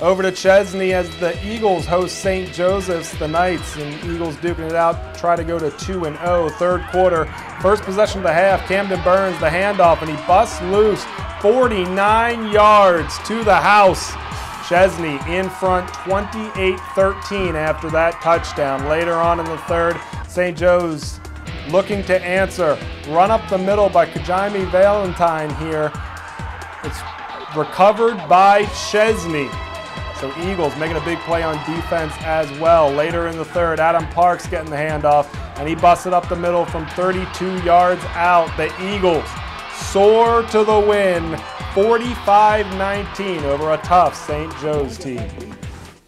Over to Chesnee as the Eagles host St. Joseph's. The Knights and Eagles duking it out, try to go to 2 and 0. Third quarter, first possession of the half. Camden Burns the handoff and he busts loose 49 yards to the house. Chesnee in front 28 13 after that touchdown. Later on in the third, St. Joe's looking to answer. Run up the middle by Kajimi Valentine here. It's recovered by Chesnee. So Eagles making a big play on defense as well. Later in the third, Adam Parks getting the handoff, and he busted up the middle from 32 yards out. The Eagles soar to the win, 45-19 over a tough St. Joe's team.